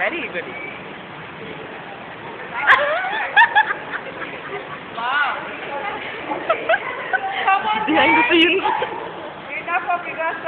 very good. wow. Come on. Behind the scenes. Enough of Vegas,